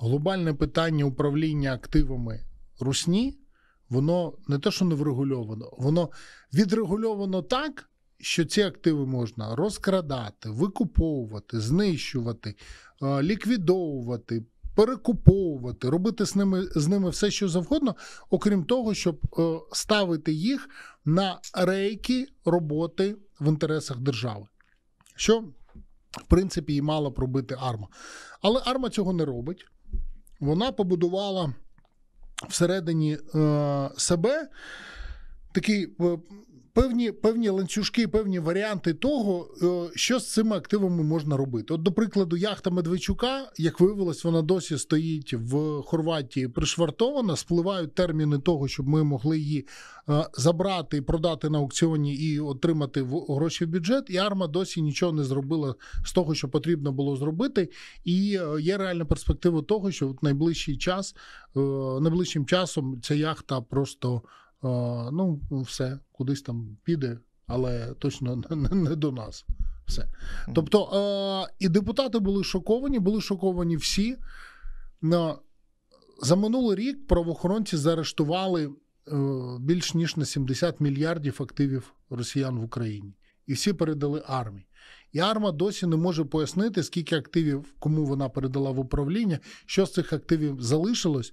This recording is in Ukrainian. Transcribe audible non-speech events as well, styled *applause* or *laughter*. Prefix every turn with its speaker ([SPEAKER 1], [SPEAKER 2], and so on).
[SPEAKER 1] глобальне питання управління активами Русні, воно не те, що не врегульовано, воно відрегульовано так, що ці активи можна розкрадати, викуповувати, знищувати, е, ліквідовувати, перекуповувати, робити з ними, з ними все, що завгодно, окрім того, щоб е, ставити їх на рейки роботи в інтересах держави. Що, в принципі, і мала б робити Арма. Але Арма цього не робить. Вона побудувала всередині е, себе такий. Певні, певні ланцюжки, певні варіанти того, е, що з цими активами можна робити. От, до прикладу, яхта Медведчука, як виявилось, вона досі стоїть в Хорватії пришвартована. Спливають терміни того, щоб ми могли її е, забрати і продати на аукціоні і отримати гроші в бюджет. І Арма досі нічого не зробила з того, що потрібно було зробити. І е, є реальна перспектива того, що в найближчий час, найближчим часом ця яхта просто. Ну, все, кудись там піде, але точно *laughs* не, не до нас. Все. Тобто, і депутати були шоковані, були шоковані всі. На, за минулий рік правоохоронці заарештували е, більш ніж на 70 мільярдів активів росіян в Україні. І всі передали армії. І арма досі не може пояснити, скільки активів, кому вона передала в управління, що з цих активів залишилось,